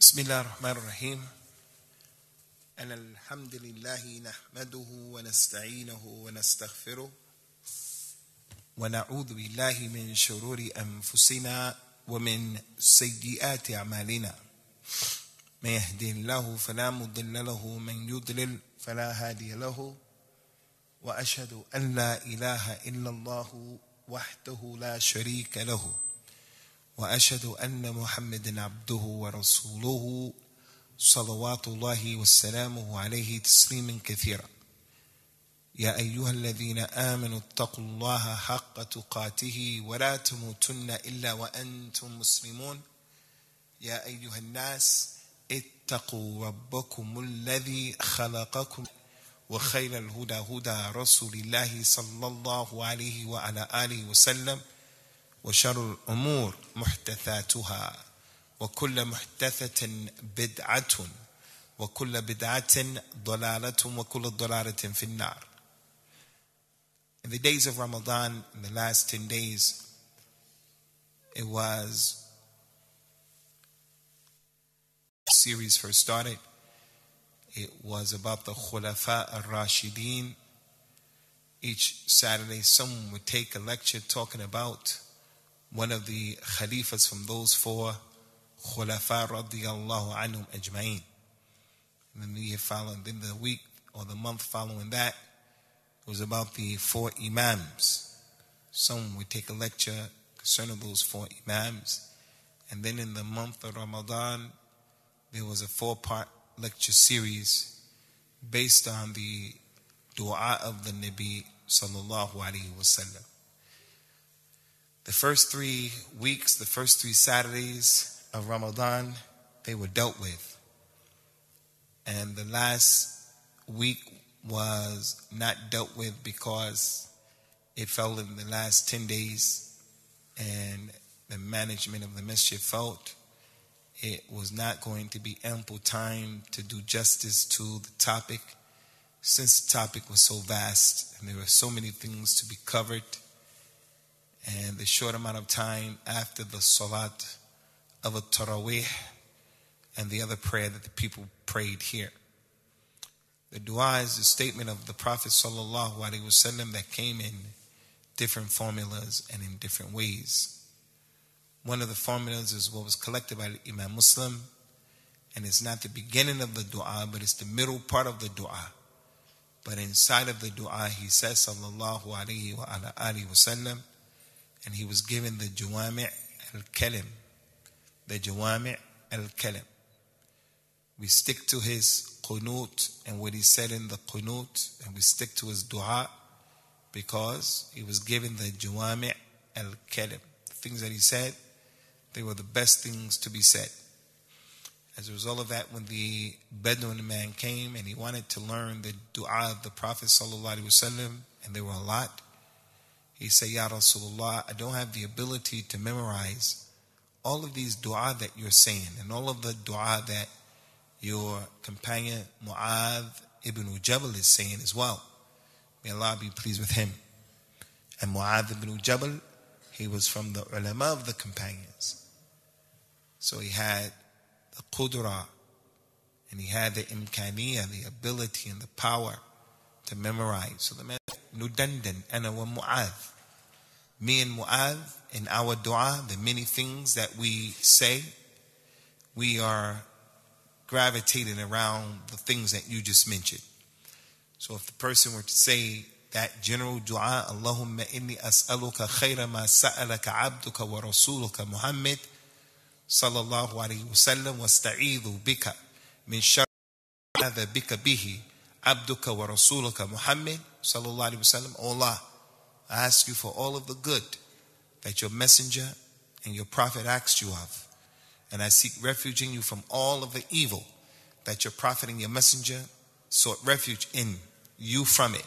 بسم الله الرحمن الرحيم. أن الحمد لله نحمده ونستعينه ونستغفره ونعوذ بالله من شرور أنفسنا ومن سيئات أعمالنا. من يهدي الله فلا مضل له من يضلل فلا هادي له. وأشهد أن لا إله إلا الله وحده لا شريك له. وأشهد أن محمدا عبده ورسوله صلوات الله وسلامه عليه تسليما كثيرا. يا أيها الذين آمنوا اتقوا الله حق تقاته ولا تموتن إلا وأنتم مسلمون. يا أيها الناس اتقوا ربكم الذي خلقكم وخير الهدى هدى رسول الله صلى الله عليه وعلى آله وسلم. وشر الأمور محدثاتها وكل محدثة بدعة وكل بدعة ضلالة وكل ضلالة في النار In the days of Ramadan, in the last 10 days, it was series first started. It was about the Khulafa al-Rashideen. Each Saturday, someone would take a lecture talking about one of the Khalifas from those four Khulafa radiallahu anhum ajma'in. And then the year following, then the week or the month following that was about the four Imams. Someone would take a lecture concerning those four Imams. And then in the month of Ramadan, there was a four part lecture series based on the dua of the Nabi sallallahu alaihi wasallam. The first three weeks, the first three Saturdays of Ramadan, they were dealt with. And the last week was not dealt with because it fell in the last 10 days and the management of the masjid felt it was not going to be ample time to do justice to the topic since the topic was so vast and there were so many things to be covered and the short amount of time after the salat of a tarawih and the other prayer that the people prayed here. The dua is a statement of the Prophet sallallahu alaihi wasallam that came in different formulas and in different ways. One of the formulas is what was collected by Imam Muslim, and it's not the beginning of the dua, but it's the middle part of the dua. But inside of the dua, he says sallallahu alaihi wa ala wasallam and he was given the Jawami' al-Kalim. The Jawami' al-Kalim. We stick to his qunut and what he said in the qunut, and we stick to his dua because he was given the Jawami' al-Kalim. The things that he said, they were the best things to be said. As a result of that, when the Bedouin man came and he wanted to learn the dua of the Prophet wasallam, and there were a lot, he said, Ya Rasulullah, I don't have the ability to memorize all of these dua that you're saying and all of the dua that your companion Mu'adh ibn Jabal is saying as well. May Allah be pleased with him. And Mu'adh ibn Jabal, he was from the ulama of the companions. So he had the qudra and he had the imkaniya, the ability and the power to memorize. So the man Nudandan ana wa Mu'adh. Me and Mu'adh in our dua, the many things that we say, we are gravitating around the things that you just mentioned. So if the person were to say that general dua, Allahumma inni as'aluka khayra ma sa'alaka abduka wa rasuluka Muhammad sallallahu alayhi wa sallam wasta'idhu bika min sharri bika bihi abduka wa rasuluka Muhammad sallallahu alaihi wasallam, Allah, I ask you for all of the good that your messenger and your prophet asked you of. And I seek refuge in you from all of the evil that your prophet and your messenger sought refuge in you from it.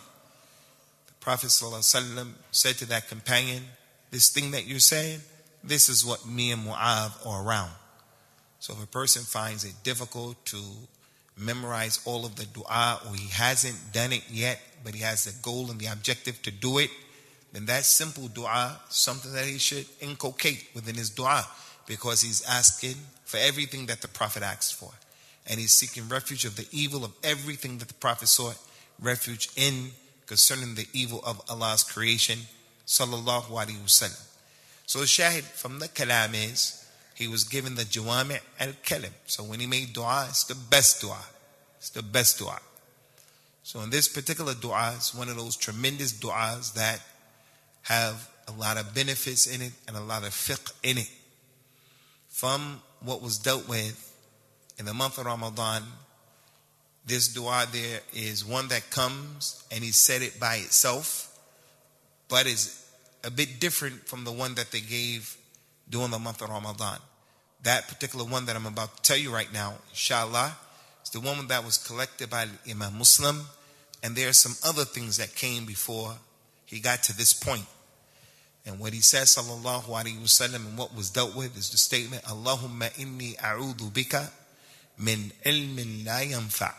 The Prophet said to that companion, This thing that you're saying, this is what me and Mu'adh are around. So if a person finds it difficult to memorize all of the dua or he hasn't done it yet, but he has the goal and the objective to do it, then that simple dua, something that he should inculcate within his dua. Because he's asking for everything that the Prophet asked for. And he's seeking refuge of the evil of everything that the Prophet sought refuge in concerning the evil of Allah's creation. Sallallahu Alaihi Wasallam. So shahid from the kalam is he was given the jawami al kalim. So when he made dua, it's the best dua. It's the best dua. So in this particular dua, it's one of those tremendous du'as that have a lot of benefits in it and a lot of fiqh in it. From what was dealt with in the month of Ramadan, this dua there is one that comes and he said it by itself, but is a bit different from the one that they gave during the month of Ramadan. That particular one that I'm about to tell you right now, inshallah, is the one that was collected by Imam Muslim, and there are some other things that came before he got to this point. And what he says, sallallahu alaihi wasallam, and what was dealt with is the statement, Allahumma inni a'udhu bika min ilmin la yanfa'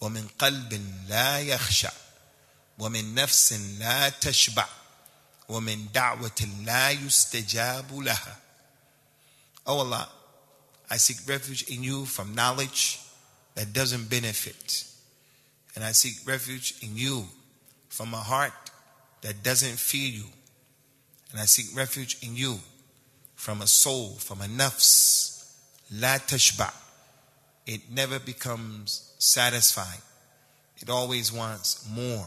wa min qalbin la yakhsha nafsin la tashba' wa min da'watin la laha. Oh Allah, I seek refuge in you from knowledge that doesn't benefit. And I seek refuge in you from a heart that doesn't fear you. And I seek refuge in you from a soul, from a nafs, la tashba. It never becomes satisfied. It always wants more.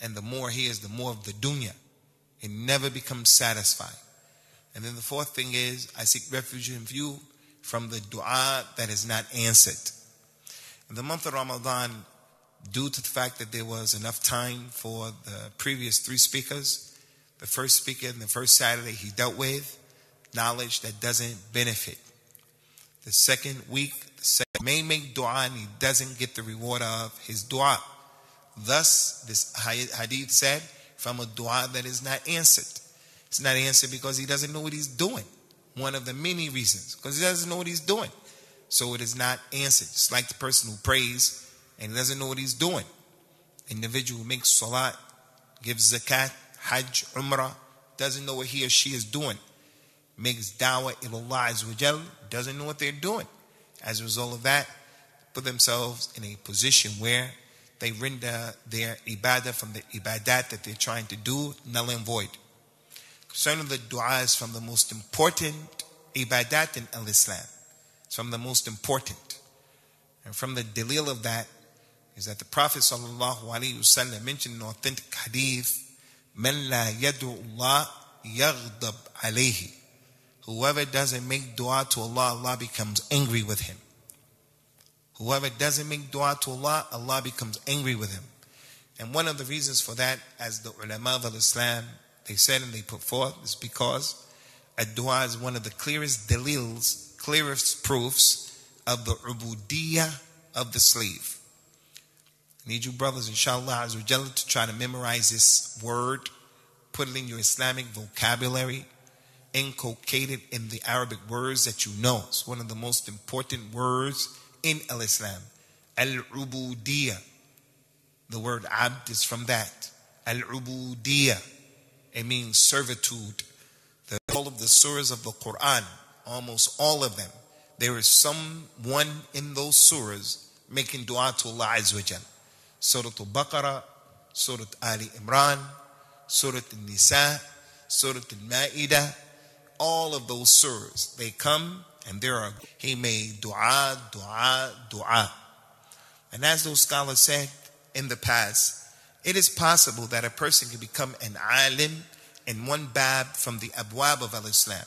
And the more he is, the more of the dunya. It never becomes satisfied. And then the fourth thing is, I seek refuge in you from the dua that is not answered. In the month of Ramadan, due to the fact that there was enough time for the previous three speakers, the first speaker and the first Saturday he dealt with knowledge that doesn't benefit. The second week, the second may make dua and he doesn't get the reward of his dua. Thus, this hadith said, from a dua that is not answered. It's not answered because he doesn't know what he's doing. One of the many reasons, because he doesn't know what he's doing. So it is not answered. It's like the person who prays and doesn't know what he's doing. Individual who makes salat, gives zakat, hajj, umrah, doesn't know what he or she is doing. Makes dawah ilallah azawajal, doesn't know what they're doing. As a result of that, put themselves in a position where they render their ibadah from the ibadat that they're trying to do null and void Concerning the dua is from the most important ibadat in al-Islam. It's from the most important. And from the dalil of that is that the Prophet ﷺ mentioned in authentic hadith, من لا يدعو الله يغضب عليه. Whoever doesn't make dua to Allah, Allah becomes angry with him. Whoever doesn't make dua to Allah, Allah becomes angry with him. And one of the reasons for that, as the ulama of Islam, they said and they put forth, is because a dua is one of the clearest dalils, clearest proofs of the ubudiyah of the slave. I need you brothers, inshallah, as azawajal, to try to memorize this word, put it in your Islamic vocabulary, inculcate it in the Arabic words that you know. It's one of the most important words in Al Islam. Al Ubudiyah. The word abd is from that. Al Ubudiyah. It means servitude. The, all of the surahs of the Quran, almost all of them, there is someone in those surahs making dua to Allah Azza Surah Al-Baqarah, Surah Ali Imran, Surah Al-Nisa, Surah Al-Ma'idah, all of those surahs, they come and there are, he made dua, dua, dua. And as those scholars said in the past, it is possible that a person can become an alim and one bab from the abwab of al-Islam.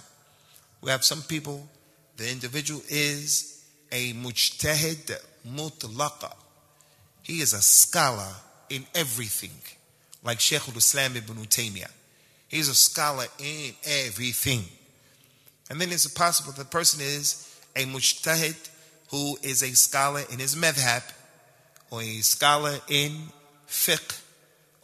We have some people, the individual is a mujtahid mutlaqa. He is a scholar in everything, like Shaykh al-Islam ibn Taymiyyah. He's a scholar in everything. And then it's possible the person is a mujtahid who is a scholar in his madhab, or a scholar in fiqh,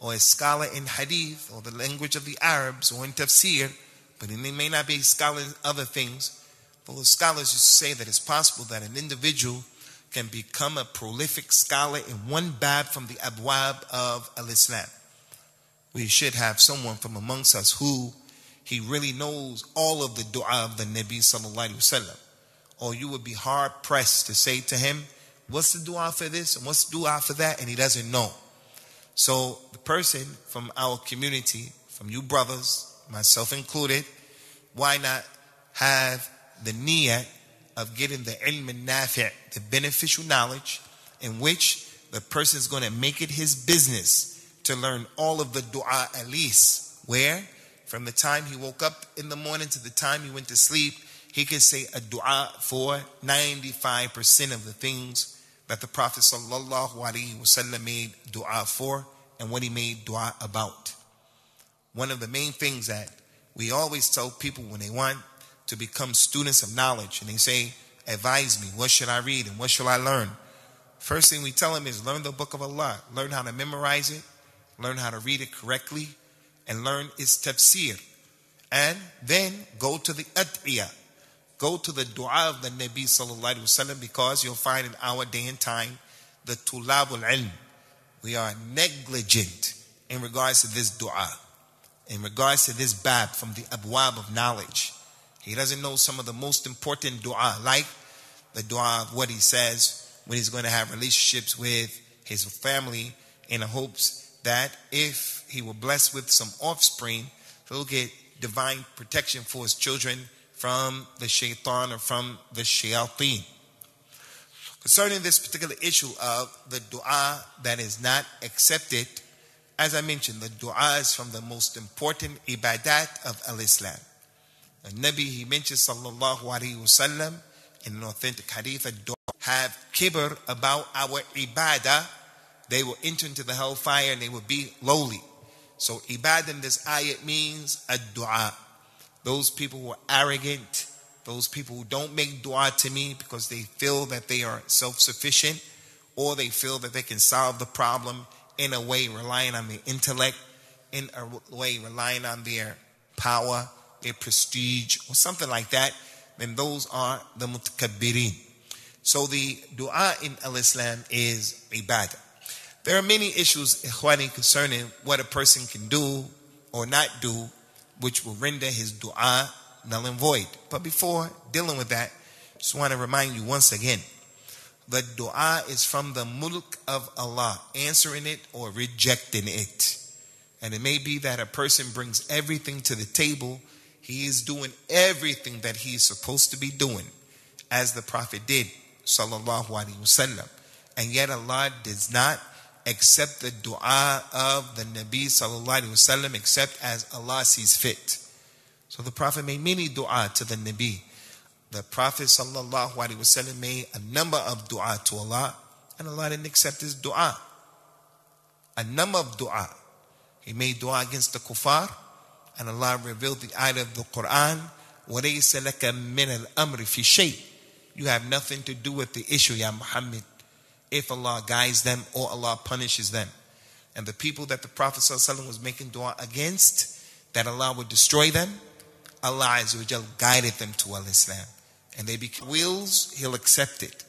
or a scholar in hadith, or the language of the Arabs, or in tafsir, but he may not be a scholar in other things. But the scholars used to say that it's possible that an individual can become a prolific scholar in one bab from the abwab of al-Islam. We should have someone from amongst us who he really knows all of the dua of the Nabi sallallahu alaihi wasallam. Or you would be hard pressed to say to him, what's the dua for this and what's the dua for that? And he doesn't know. So the person from our community, from you brothers, myself included, why not have the niyat of getting the ilm nafi' the beneficial knowledge in which the person is going to make it his business to learn all of the dua at least? Where? From the time he woke up in the morning to the time he went to sleep, he can say a dua for 95% of the things that the Prophet sallallahu alaihi ﷺ made dua for and what he made dua about. One of the main things that we always tell people when they want to become students of knowledge and they say, Advise me, what should I read and what should I learn? First thing we tell them is learn the book of Allah, learn how to memorize it, learn how to read it correctly, and learn its tafsir. And then go to the ad'iyah. Go to the dua of the Nabi sallallahu alaihi wasallam because you'll find in our day and time the tulabul ilm. We are negligent in regards to this dua, in regards to this bab from the abwab of knowledge. He doesn't know some of the most important dua, like the dua of what he says when he's going to have relationships with his family in hopes that if he will bless with some offspring, he'll get divine protection for his children from the shaitan or from the shayateen. Concerning this particular issue of the dua that is not accepted, as I mentioned, the dua is from the most important ibadat of al-Islam. The Nabi, he mentions sallallahu alayhi wasallam in an authentic hadith, have kibr about our ibadah, they will enter into the hellfire and they will be lowly. So ibad in this ayat means a dua. Those people who are arrogant, those people who don't make dua to me because they feel that they are self-sufficient or they feel that they can solve the problem in a way relying on their intellect, in a way relying on their power, their prestige, or something like that, then those are the mutakabbirin. So the dua in al-Islam is ibadah. There are many issues, ikhwani, concerning what a person can do or not do, which will render his dua null and void. But before dealing with that, just want to remind you once again, the dua is from the mulk of Allah, answering it or rejecting it. And it may be that a person brings everything to the table. He is doing everything that he is supposed to be doing, as the Prophet did, sallallahu alaihi wasallam. And yet Allah does not accept the dua of the Nabi sallallahu alaihi wasallam except as Allah sees fit. So the Prophet made many dua to the Nabi. The Prophet sallallahu alaihi wasallam made a number of dua to Allah, and Allah didn't accept his dua. A number of dua. He made dua against the kuffar, and Allah revealed the ayat of the Quran. وَلَيْسَ لَكَ مِنَ الْأَمْرِ فِي شَيْءٍ You have nothing to do with the issue, Ya Muhammad if Allah guides them or Allah punishes them. And the people that the Prophet ﷺ was making dua against, that Allah would destroy them, Allah guided them to Al Islam. And they become wills, He'll accept it.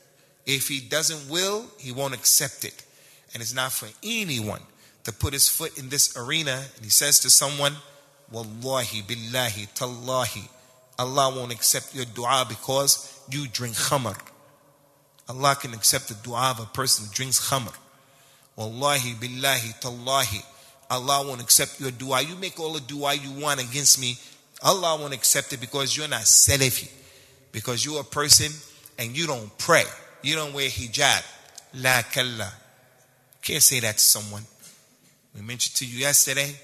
If He doesn't will, He won't accept it. And it's not for anyone to put his foot in this arena and he says to someone, Wallahi, billahi, tallahi, Allah won't accept your dua because you drink khamr. Allah can accept the dua of a person who drinks khamr. Wallahi, billahi, tallahi. Allah won't accept your dua. You make all the dua you want against me. Allah won't accept it because you're not Salafi. Because you're a person and you don't pray. You don't wear hijab. La kalla. Can't say that to someone. We mentioned to you yesterday,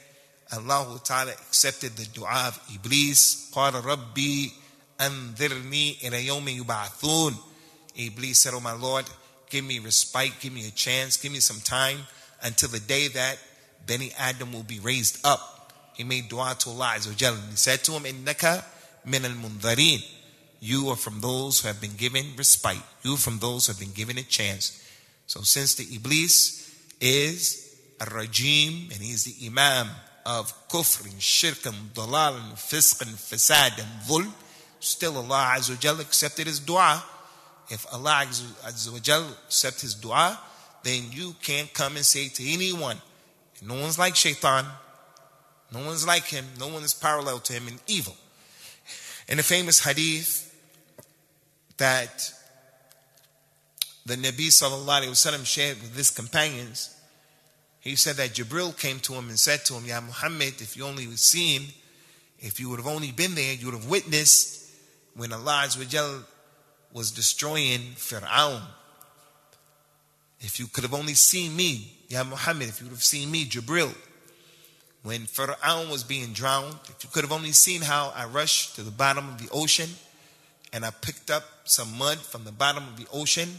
Allah Ta'ala accepted the dua of Iblis. قال ربي أنذرني إلى يوم يبعثون Iblis said, Oh my Lord, give me respite, give me a chance, give me some time until the day that Beni Adam will be raised up. He made dua to Allah Azza and He said to him, Innaka min al mundharin. You are from those who have been given respite. You are from those who have been given a chance. So since the Iblis is a rajim and he's the imam of kufr and shirk and dalal and fisq and fasad and dhul, still Allah Azza accepted his dua if Allah Azza accept his dua, then you can't come and say to anyone, no one's like shaitan. No one's like him. No one is parallel to him in evil. In the famous hadith that the Nabi sallallahu alaihi wasallam shared with his companions, he said that Jibril came to him and said to him, Ya Muhammad, if you only seen, if you would have only been there, you would have witnessed when Allah was destroying Fir'aun. If you could have only seen me, Ya Muhammad, if you would have seen me, Jibril, when Fir'aun was being drowned, if you could have only seen how I rushed to the bottom of the ocean and I picked up some mud from the bottom of the ocean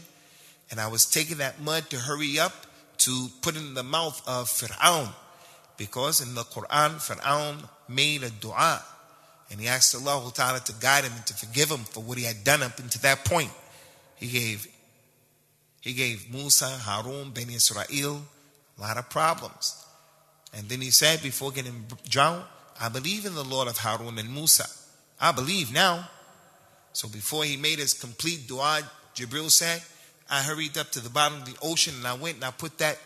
and I was taking that mud to hurry up to put in the mouth of Fir'aun. Because in the Quran, Fir'aun made a dua and he asked Allah Ta'ala to guide him and to forgive him for what he had done up until that point. He gave he gave Musa, Harun, Ben Israel a lot of problems. And then he said before getting drowned, I believe in the Lord of Harun and Musa. I believe now. So before he made his complete dua, Jibril said, I hurried up to the bottom of the ocean and I went and I put that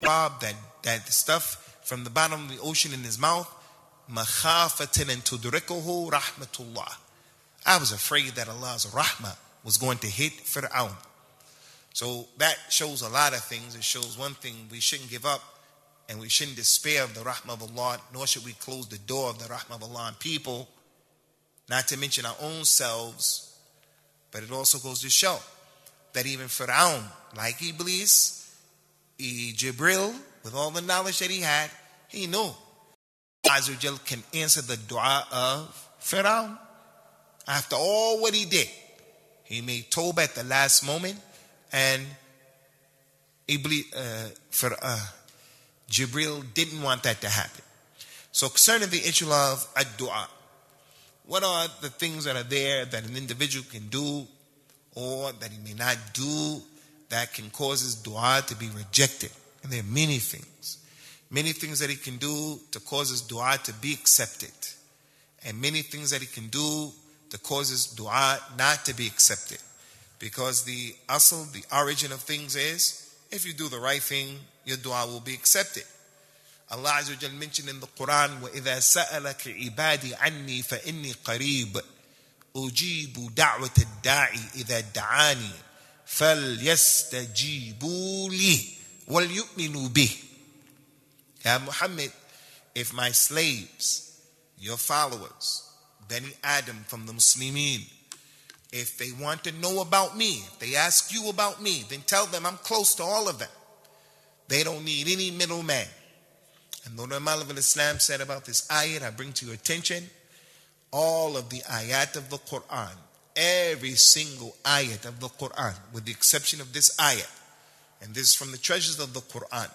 bob, that, that stuff from the bottom of the ocean in his mouth. Rahmatullah. I was afraid that Allah's rahmah was going to hit Fir'aun. So that shows a lot of things. It shows one thing we shouldn't give up and we shouldn't despair of the rahmah of Allah, nor should we close the door of the rahmah of Allah on people, not to mention our own selves. But it also goes to show that even Fir'aun, like Iblis, Jibril, with all the knowledge that he had, he knew Azrael can answer the dua of Pharaoh. After all what he did, he made Tawbah at the last moment, and Iblis, uh, for, uh, Jibril didn't want that to happen. So concerning the issue of ad-dua, what are the things that are there that an individual can do or that he may not do that can cause his dua to be rejected? And there are many things Many things that he can do to cause his dua to be accepted. And many things that he can do to cause his dua not to be accepted. Because the asl, the origin of things is if you do the right thing, your dua will be accepted. Allah Azza wa mentioned in the Quran, وَإِذَا سَأَلَكَ عِبَادِي عَنِّي فَإِنِّي قَرِيبٌ أُجِيبُ دَعْوَةَ الدَّاعِ إِذَا دَعَانِي فَلْيَسْتَجِيبُوا لِي وَلْيُؤْمِنُوا بِهِ Ya Muhammad, if my slaves, your followers, Bani Adam from the Muslimin, if they want to know about me, if they ask you about me, then tell them I'm close to all of them. They don't need any middleman. And the ulama of Islam said about this ayat, I bring to your attention, all of the ayat of the Quran, every single ayat of the Quran, with the exception of this ayat, and this is from the treasures of the Quran,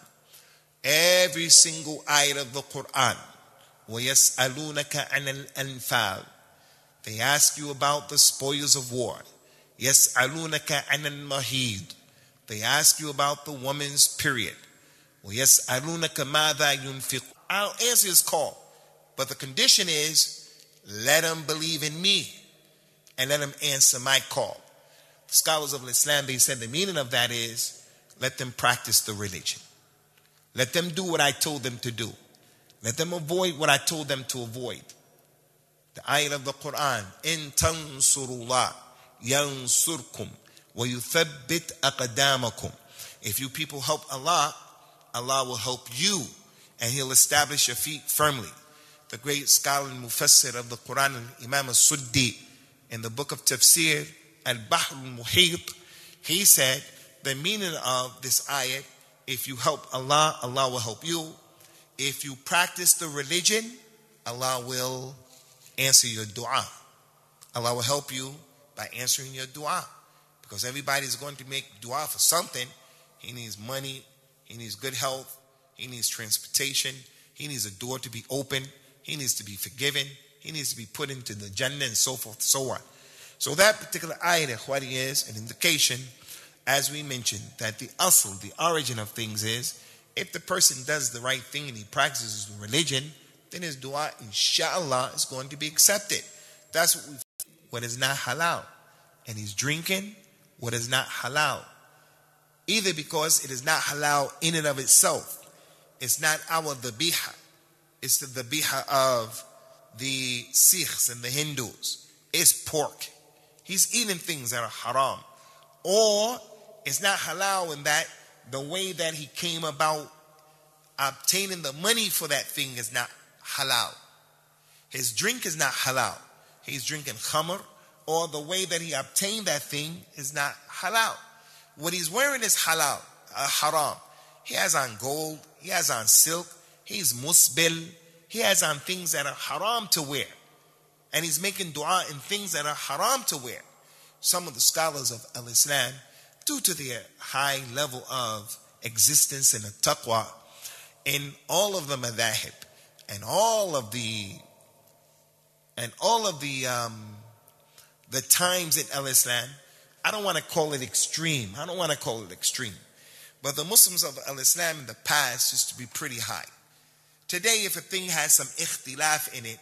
every single ayat of the Quran, وَيَسْأَلُونَكَ عَنَ الْأَنفَالِ they ask you about the spoils of war. Yes, alunaka anan mahid. They ask you about the woman's period. Well, yes, alunaka madha yunfiq. I'll answer his call. But the condition is let them believe in me and let them answer my call. Scholars of Islam, they said the meaning of that is let them practice the religion. Let them do what I told them to do. Let them avoid what I told them to avoid. The ayat of the Quran, in tansurullah yansurkum wa yuthabbit aqdamakum. If you people help Allah, Allah will help you and He'll establish your feet firmly. The great scholar and mufassir of the Quran, Imam al-Suddi, in the book of Tafsir, Al-Bahr al-Muhit, he said the meaning of this ayat, if you help Allah, Allah will help you. If you practice the religion, Allah will answer your dua. Allah will help you by answering your dua. Because everybody's going to make dua for something. He needs money, he needs good health, he needs transportation, he needs a door to be open, he needs to be forgiven, he needs to be put into the Jannah and so forth, and so on. So that particular Ikhwani, is an indication, as we mentioned, that the asl, the origin of things is, if the person does the right thing and he practices religion, then his dua, inshallah, is going to be accepted. That's what what is not halal. And he's drinking what is not halal. Either because it is not halal in and of itself. It's not our dhabiha. It's the dhabiha of the Sikhs and the Hindus It's pork. He's eating things that are haram. Or it's not halal in that the way that he came about obtaining the money for that thing is not halal. His drink is not halal. He's drinking khamr, or the way that he obtained that thing is not halal. What he's wearing is halal, uh, haram. He has on gold, he has on silk, he's musbil, he has on things that are haram to wear. And he's making dua in things that are haram to wear. Some of the scholars of Al Islam, due to their high level of existence and taqwa, in all of the madahib and all of the and all of the um, the times in Al Islam, I don't want to call it extreme. I don't want to call it extreme. But the Muslims of Al Islam in the past used to be pretty high. Today, if a thing has some ikhtilaf in it,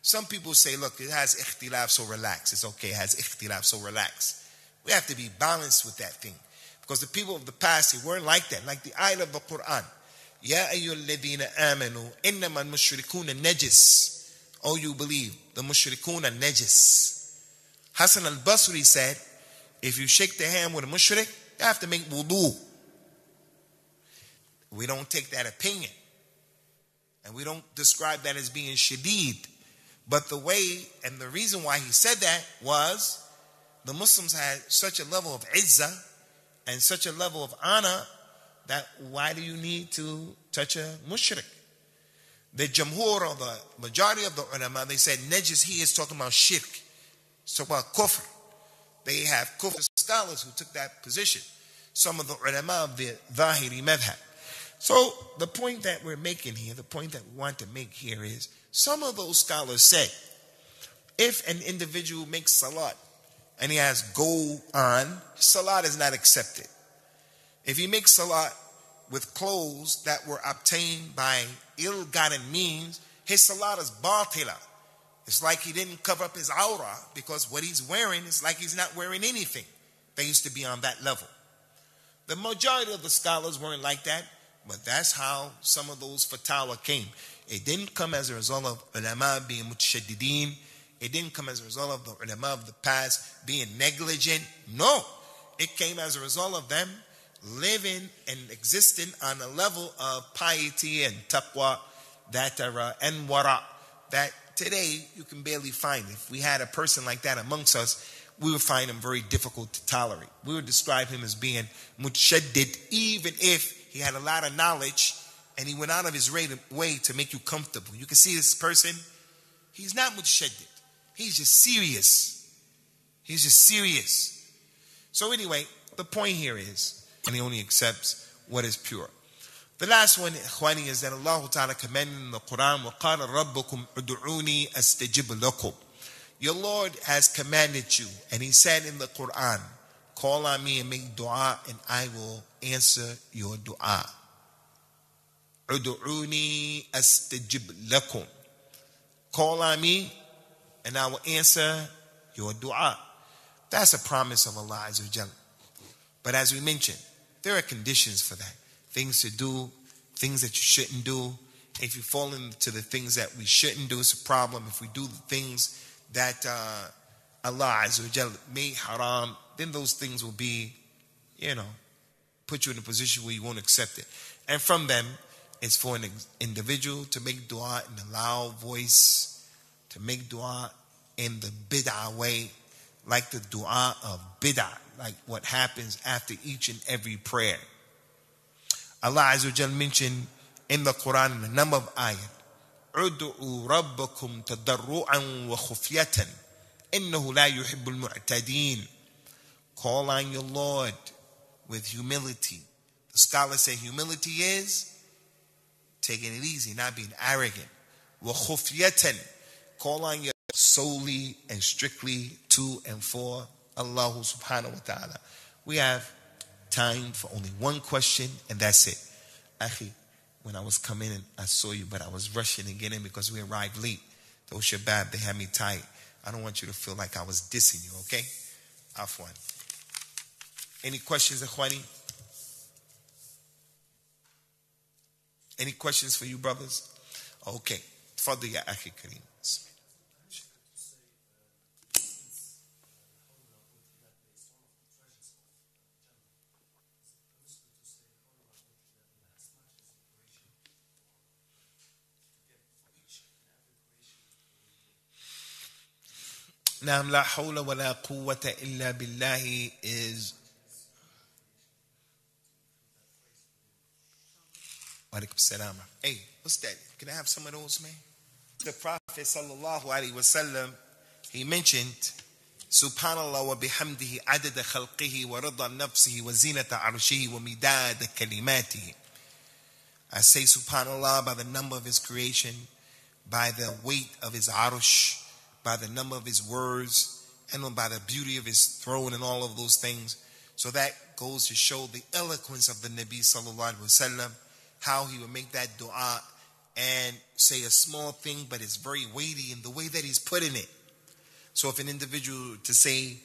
some people say, look, it has ikhtilaf, so relax. It's okay, it has ikhtilaf, so relax. We have to be balanced with that thing. Because the people of the past, they weren't like that. Like the ayah of the Quran. Ya ayyuhalladhina amanu innama al-mushrikuna najis. Oh, you believe, the mushrikuna najis. Hassan al-Basri said, if you shake the hand with a mushrik, you have to make wudu. We don't take that opinion. And we don't describe that as being shadid. But the way and the reason why he said that was the Muslims had such a level of izzah and such a level of honor that why do you need to touch a mushrik? The jamhur or the majority of the ulama, they said najis he is talking about shirk. Talking about kufr. They have kufr scholars who took that position. Some of the ulama of the Zahiri madhab. So the point that we're making here, the point that we want to make here is some of those scholars say if an individual makes salat and he has gold on, salat is not accepted. If he makes salat with clothes that were obtained by ill-gotten means, his salat is batila. It's like he didn't cover up his aura because what he's wearing is like he's not wearing anything. They used to be on that level. The majority of the scholars weren't like that, but that's how some of those fatwa came. It didn't come as a result of ulama being mutashaddideen. It didn't come as a result of the ulama of the past being negligent. No, it came as a result of them living and existing on a level of piety and taqwa that are uh, and wara that today you can barely find. If we had a person like that amongst us, we would find him very difficult to tolerate. We would describe him as being mutshaddid, even if he had a lot of knowledge and he went out of his way to make you comfortable. You can see this person, he's not mutshaddid. He's just serious. He's just serious. So anyway, the point here is and he only accepts what is pure. The last one, Ikhwani, is that Allah Ta'ala commanded in the Quran, وَقَالَ رَبُّكُمْ أُدْعُونِي أَسْتَجِبْ لَكُمْ Your Lord has commanded you, and He said in the Quran, call on me and make dua, and I will answer your dua. أُدْعُونِي أَسْتَجِبْ لَكُمْ Call on me, and I will answer your dua. That's a promise of Allah Azza wa But as we mentioned, there are conditions for that. Things to do, things that you shouldn't do. If you fall into the things that we shouldn't do, it's a problem. If we do the things that uh, Allah Azza made haram, then those things will be, you know, put you in a position where you won't accept it. And from them, it's for an individual to make dua in a loud voice, to make dua in the bid'ah way, like the dua of bid'ah, like what happens after each and every prayer. Allah Azza mentioned in the Quran in a number of ayat, "Udu'u rabbakum tadarru'an wa khufyatan, innahu la yuhibbul mu'tadin." Call on your Lord with humility. The scholars say humility is taking it easy, not being arrogant on your solely and strictly to and for Allah subhanahu wa ta'ala. We have time for only one question, and that's it. Akhi, when I was coming in, I saw you, but I was rushing to get in because we arrived late. Those shabab, they had me tight. I don't want you to feel like I was dissing you, okay? Afwan. Any questions, Akhwani? Any questions for you, brothers? Okay. تفضل يا أخي كريم. نعم لا حول ولا قوة إلا بالله is Walaikum salam. Hey, what's that? Can I have some of those, man? The Prophet sallallahu alaihi wasallam, he mentioned Subhanallah wa bihamdihi adada khalqihi wa rida nafsihi wa zinata arshihi wa midada kalimatihi. I say Subhanallah by the number of his creation, by the weight of his arsh, by the number of his words, and by the beauty of his throne and all of those things. So that goes to show the eloquence of the Nabi sallallahu alaihi wasallam how he would make that dua and say a small thing, but it's very weighty in the way that he's putting it. So if an individual to say,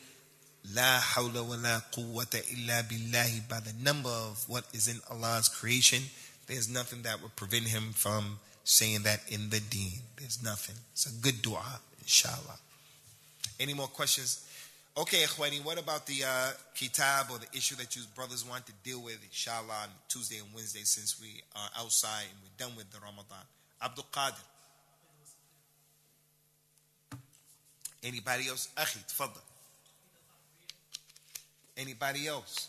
La hawla wa la quwwata illa billahi by the number of what is in Allah's creation, there's nothing that would prevent him from saying that in the deen. There's nothing. It's a good dua, inshallah. Any more questions? Okay, Ikhwani, what about the uh, kitab or the issue that you brothers want to deal with, inshallah, on Tuesday and Wednesday since we are outside and we're done with the Ramadan? Abdul Qadir. Anybody else? Akhi, tfaddal. Anybody else?